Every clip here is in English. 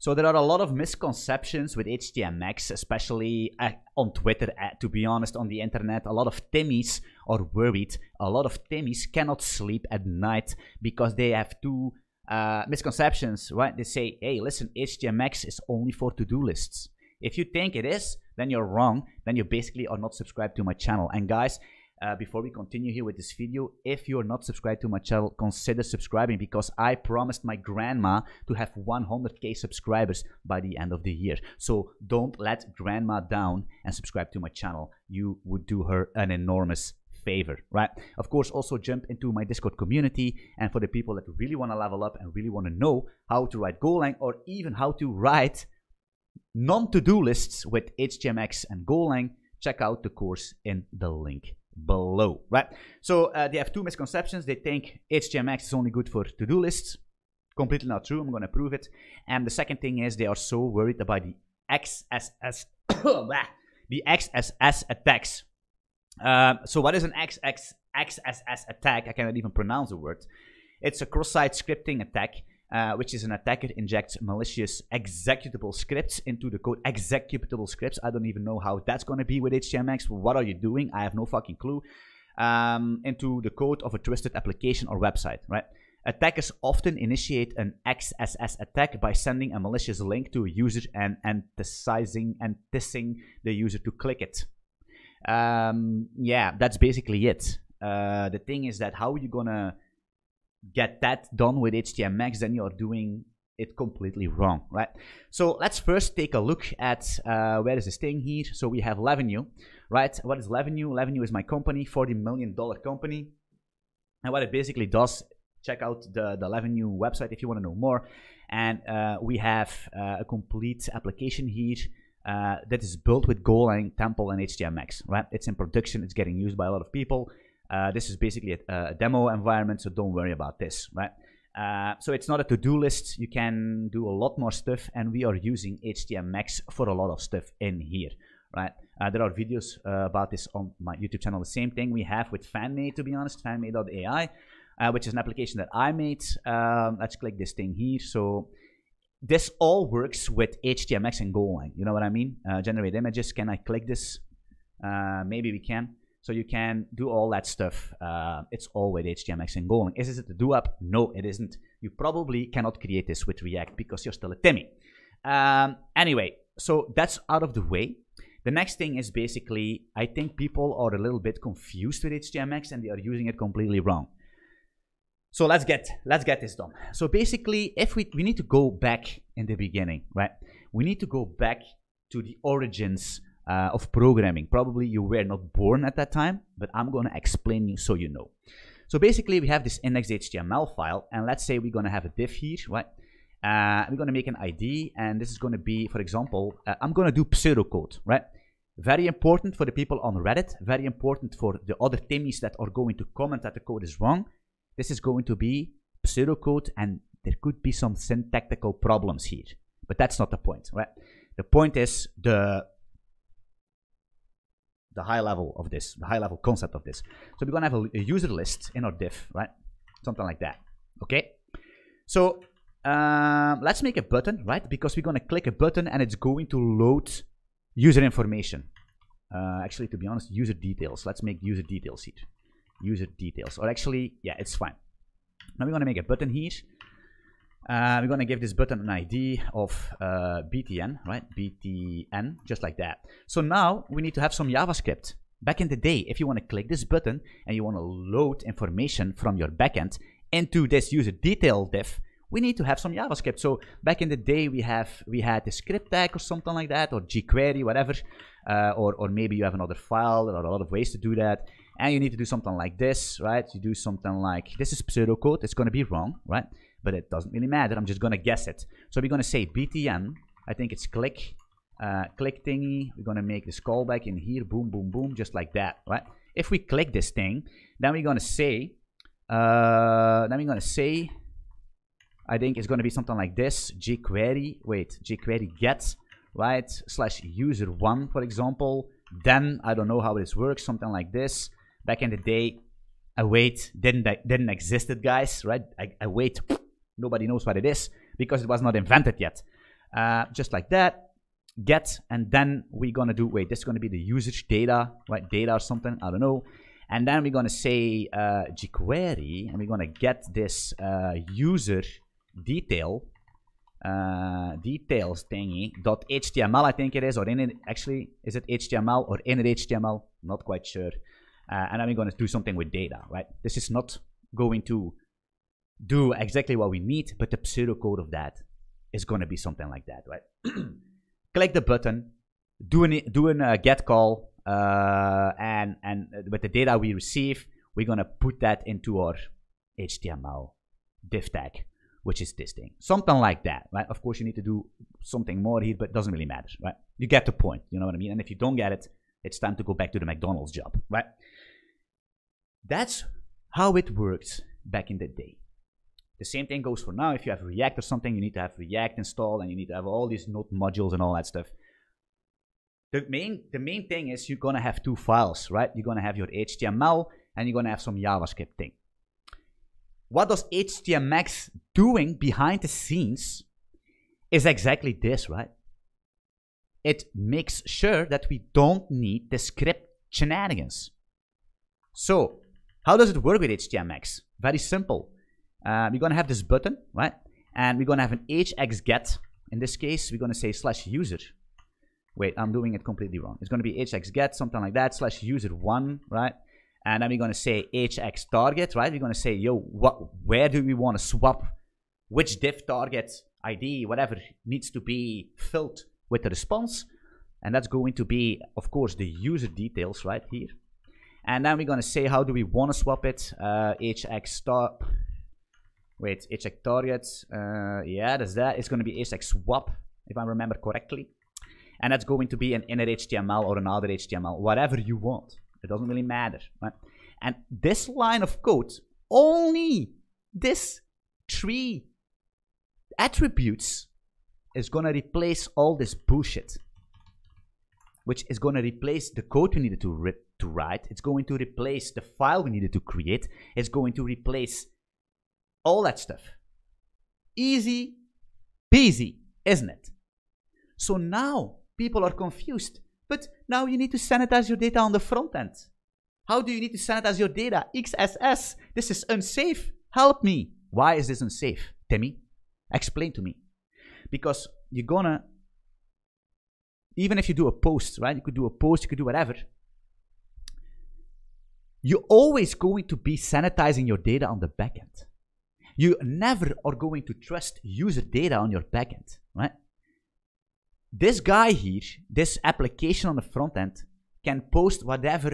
So there are a lot of misconceptions with HTMX, especially uh, on Twitter, uh, to be honest, on the internet. A lot of Timmies are worried. A lot of Timmies cannot sleep at night because they have two uh, misconceptions, right? They say, hey, listen, HTMX is only for to-do lists. If you think it is, then you're wrong. Then you basically are not subscribed to my channel. And guys, uh, before we continue here with this video, if you're not subscribed to my channel, consider subscribing because I promised my grandma to have 100k subscribers by the end of the year. So don't let grandma down and subscribe to my channel. You would do her an enormous favor, right? Of course, also jump into my Discord community. And for the people that really want to level up and really want to know how to write Golang or even how to write non-to-do lists with HTMX and Golang, check out the course in the link below, right? So uh, they have two misconceptions. They think HTMX is only good for to-do lists. Completely not true. I'm going to prove it. And the second thing is they are so worried about the XSS, the XSS attacks. Uh, so what is an XSS attack? I cannot even pronounce the word. It's a cross-site scripting attack uh, which is an attacker injects malicious executable scripts into the code. Executable scripts. I don't even know how that's going to be with HTMX. What are you doing? I have no fucking clue. Um, into the code of a twisted application or website, right? Attackers often initiate an XSS attack by sending a malicious link to a user and emphasizing and tissing the user to click it. Um, yeah, that's basically it. Uh, the thing is that how are you gonna get that done with HTMX, then you're doing it completely wrong, right? So let's first take a look at uh, where is this thing here. So we have Levenue, right? What is Levenue? Levenue is my company, $40 million company. And what it basically does, check out the, the Levenue website if you want to know more. And uh, we have uh, a complete application here uh, that is built with Golang, Templ, and HTMX, right? It's in production, it's getting used by a lot of people. Uh, this is basically a, a, demo environment, so don't worry about this, right? Uh, so it's not a to-do list. You can do a lot more stuff, and we are using HTMX for a lot of stuff in here, right? Uh, there are videos uh, about this on my YouTube channel. The same thing we have with FanMade, to be honest, fanmade.ai, uh, which is an application that I made. Um, let's click this thing here. So this all works with HTMX and Golang. You know what I mean? Generate images. Can I click this? maybe we can. So you can do all that stuff. Uh, it's all with HTMX and Golang. Is it a do up? No, it isn't. You probably cannot create this with React because you're still a Timmy. Um, anyway, so that's out of the way. The next thing is basically, I think people are a little bit confused with HTMX and they are using it completely wrong. So let's get let's get this done. So basically, if we we need to go back in the beginning, right? We need to go back to the origins uh, of programming. Probably you were not born at that time, but I'm going to explain you so you know. So basically, we have this index.html file, and let's say we're going to have a div here, right? Uh, we're going to make an ID, and this is going to be, for example, uh, I'm going to do pseudocode, right? Very important for the people on Reddit, very important for the other Timmies that are going to comment that the code is wrong. This is going to be pseudocode, and there could be some syntactical problems here, but that's not the point, right? The point is the the high level of this, the high level concept of this. So we're gonna have a, a user list in our div, right? Something like that, okay? So um, let's make a button, right? Because we're gonna click a button and it's going to load user information. Uh, actually, to be honest, user details. Let's make user details here. User details, or actually, yeah, it's fine. Now we're gonna make a button here. Uh, we're going to give this button an ID of uh, btn, right? btn, just like that. So now we need to have some JavaScript. Back in the day, if you want to click this button and you want to load information from your backend into this user detail div, we need to have some JavaScript. So back in the day, we have we had the script tag or something like that, or jQuery, whatever, uh, or or maybe you have another file. There are a lot of ways to do that, and you need to do something like this, right? You do something like this is pseudocode. It's going to be wrong, right? But it doesn't really matter. I'm just going to guess it. So we're going to say btn. I think it's click, uh, click thingy. We're going to make this callback in here. Boom, boom, boom, just like that, right? If we click this thing, then we're going to say, uh, then we're going to say, I think it's going to be something like this, jQuery, wait, jQuery get, right, slash user one, for example. Then, I don't know how this works, something like this. Back in the day, await didn't didn't existed, guys, right? I, await Nobody knows what it is because it was not invented yet. uh, just like that. Get, and then we're gonna do, wait, this is gonna be the usage data, right? Data or something, I don't know. And then we're gonna say uh, jQuery, and we're gonna get this uh, user detail, uh, details thingy, dot HTML, I think it is, or in it, actually, is it HTML or inner HTML? Not quite sure. Uh, and then we're gonna do something with data, right? This is not going to do exactly what we need, but the pseudocode of that is going to be something like that, right? Click the button, do an, do an uh, get call, uh, and, and with the data we receive, we're going to put that into our HTML div tag, which is this thing. Something like that, right? Of course, you need to do something more here, but it doesn't really matter, right? You get the point, you know what I mean? And if you don't get it, it's time to go back to the McDonald's job, right? That's how it works back in the day. The same thing goes for now. If you have React or something, you need to have React installed and you need to have all these node modules and all that stuff. The main, the main thing is you're going to have two files, right? You're going to have your HTML and you're going to have some JavaScript thing. What does HTMX doing behind the scenes is exactly this, right? It makes sure that we don't need the script shenanigans. So, how does it work with HTMX? Very simple we're going to have this button, right? And we're going to have an hx get. In this case, we're going to say slash user. Wait, I'm doing it completely wrong. It's going to be hx get, something like that, slash user1, right? And then we're going to say hx target, right? We're going to say, yo, what, where do we want to swap? Which div target ID, whatever, needs to be filled with the response. And that's going to be, of course, the user details right here. And then we're going to say, how do we want to swap it? Uh, hx star Wait, HX targets. Uh, yeah, that's that. It's going to be HX swap, if I remember correctly. And that's going to be an inner HTML or another HTML, whatever you want. It doesn't really matter. Right? And this line of code, only this three attributes is going to replace all this bullshit. Which is going to replace the code we needed to, to write. It's going to replace the file we needed to create. It's going to replace all that stuff. Easy peasy, isn't it? So now people are confused. But now you need to sanitize your data on the front end. How do you need to sanitize your data? XSS. This is unsafe. Help me. Why is this unsafe? Timmy, explain to me. Because you're gonna, even if you do a post, right? You could do a post, you could do whatever. You're always going to be sanitizing your data on the backend you never are going to trust user data on your backend, right? This guy here, this application on the front end, can post whatever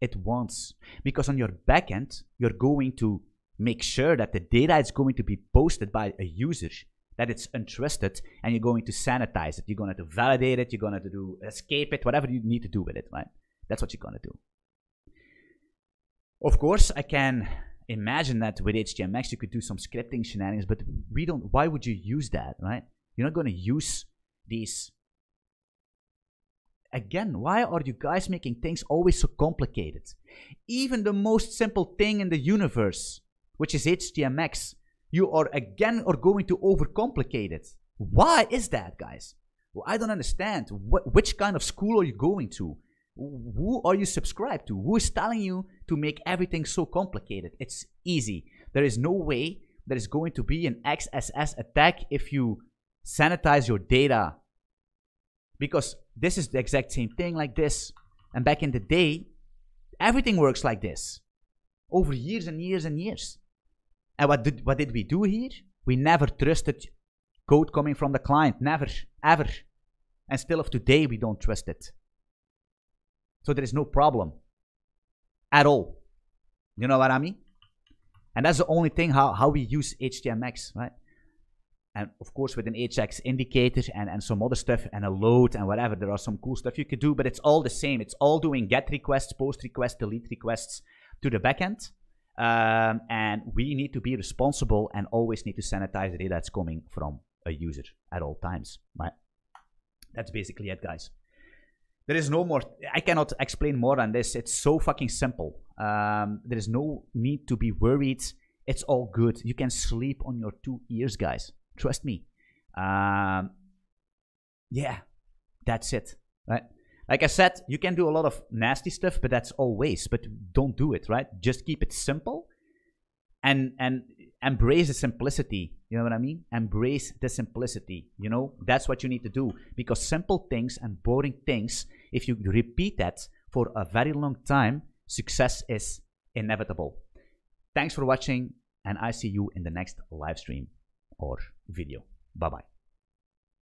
it wants. Because on your backend, you're going to make sure that the data is going to be posted by a user, that it's untrusted, and you're going to sanitize it. You're going to validate it, you're going to do escape it, whatever you need to do with it, right? That's what you're going to do. Of course, I can imagine that with HTMX you could do some scripting shenanigans, but we don't. Why would you use that, right? You're not going to use these. Again, why are you guys making things always so complicated? Even the most simple thing in the universe, which is HTMX, you are again are going to overcomplicate it. Why is that, guys? Well, I don't understand. What, which kind of school are you going to? who are you subscribed to? Who is telling you to make everything so complicated? It's easy. There is no way there is going to be an XSS attack if you sanitize your data. Because this is the exact same thing like this. And back in the day, everything works like this. Over years and years and years. And what did, what did we do here? We never trusted code coming from the client. Never. Ever. And still of today, we don't trust it. So there is no problem at all. You know what I mean? And that's the only thing how, how we use HTMX, right? And of course, with an HX indicator and, and some other stuff and a load and whatever, there are some cool stuff you could do, but it's all the same. It's all doing get requests, post requests, delete requests to the backend. Um, and we need to be responsible and always need to sanitize the data that's coming from a user at all times, right? That's basically it, guys. There is no more. I cannot explain more than this. It's so fucking simple. Um, there is no need to be worried. It's all good. You can sleep on your two ears, guys. Trust me. Um, Yeah, that's it, right? Like I said, you can do a lot of nasty stuff, but that's always. But don't do it, right? Just keep it simple, and and embrace the simplicity. You know what I mean? Embrace the simplicity. You know that's what you need to do because simple things and boring things, if you repeat that for a very long time, success is inevitable. Thanks for watching, and I see you in the next live stream or video. Bye bye.